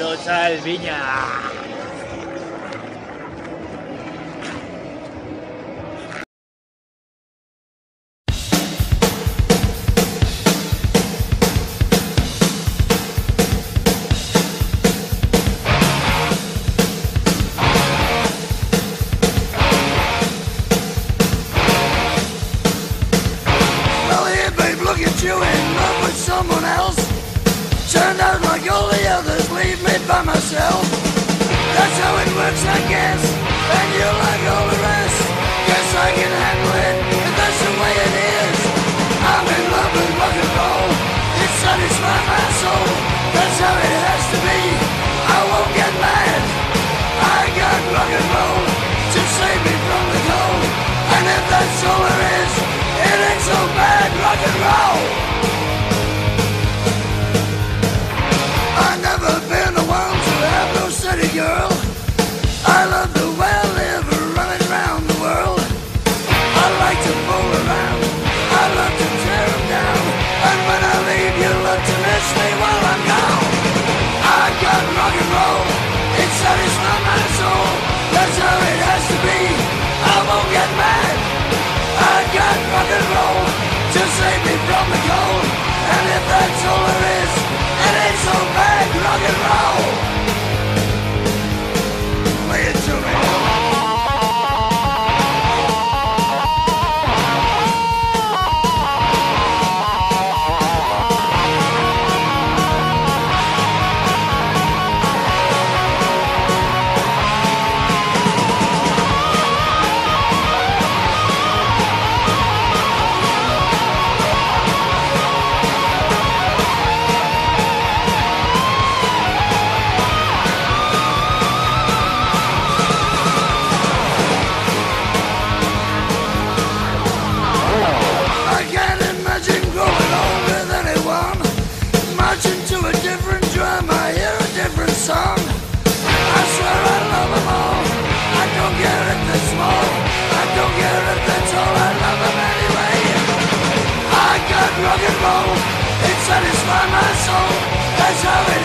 piña. Well, here, babe, look at you in love with someone else. Turned out like all the others, leave me by myself. That's how it works, I guess. And you're like all save me from the cold. And if that's all Marching to a different drum, I hear a different song. I swear I love them all. I don't care if they're small. I don't care if they're tall. I love them anyway. I got rock and roll. It satisfies my soul. That's how it